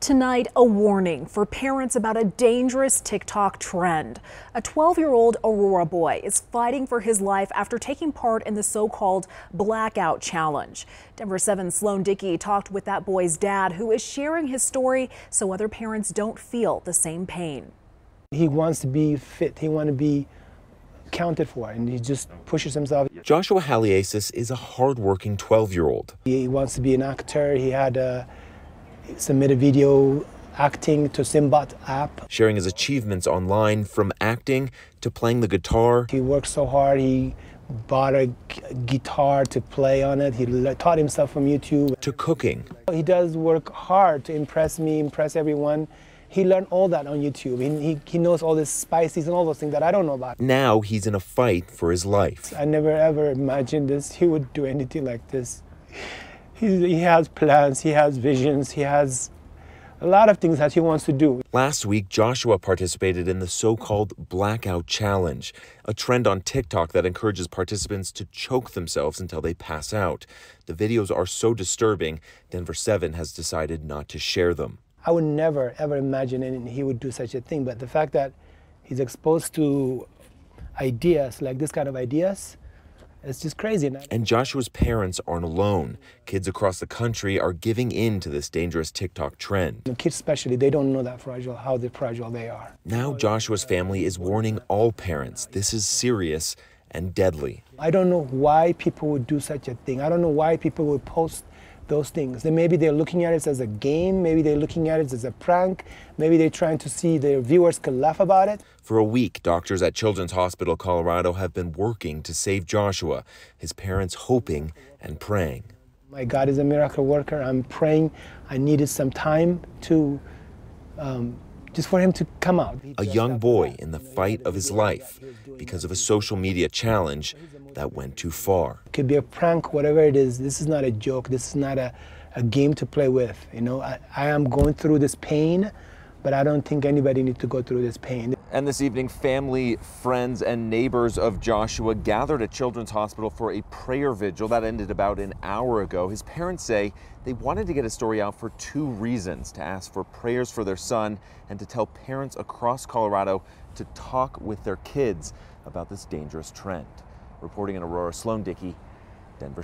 Tonight, a warning for parents about a dangerous TikTok trend. A 12 year old Aurora boy is fighting for his life after taking part in the so called Blackout Challenge. Denver 7 Sloan Dickey talked with that boy's dad, who is sharing his story so other parents don't feel the same pain. He wants to be fit, he wants to be counted for, and he just pushes himself. Joshua Haileyesus is a hardworking 12 year old. He wants to be an actor. He had a submit a video acting to Simbot app. Sharing his achievements online from acting to playing the guitar. He worked so hard. He bought a guitar to play on it. He taught himself from YouTube. To cooking. He does work hard to impress me, impress everyone. He learned all that on YouTube. He, he, he knows all the spices and all those things that I don't know about. Now he's in a fight for his life. I never ever imagined this. He would do anything like this he has plans, he has visions, he has a lot of things that he wants to do. Last week, Joshua participated in the so called Blackout Challenge, a trend on TikTok that encourages participants to choke themselves until they pass out. The videos are so disturbing, Denver 7 has decided not to share them. I would never, ever imagine he would do such a thing, but the fact that he's exposed to ideas, like this kind of ideas, it's just crazy. And Joshua's parents aren't alone. Kids across the country are giving in to this dangerous TikTok trend. The kids especially, they don't know that fragile, how fragile they are. Now Joshua's family is warning all parents this is serious and deadly. I don't know why people would do such a thing. I don't know why people would post those things. Then maybe they're looking at it as a game, maybe they're looking at it as a prank, maybe they're trying to see their viewers can laugh about it. For a week, doctors at Children's Hospital Colorado have been working to save Joshua, his parents hoping and praying. My God is a miracle worker. I'm praying. I needed some time to um, just for him to come out. A young boy in the fight of his life because of a social media challenge that went too far. It could be a prank, whatever it is. This is not a joke. This is not a, a game to play with. You know, I, I am going through this pain, but I don't think anybody needs to go through this pain. And this evening, family, friends, and neighbors of Joshua gathered at Children's Hospital for a prayer vigil that ended about an hour ago. His parents say they wanted to get his story out for two reasons to ask for prayers for their son and to tell parents across Colorado to talk with their kids about this dangerous trend. Reporting in Aurora, Sloan Dickey, Denver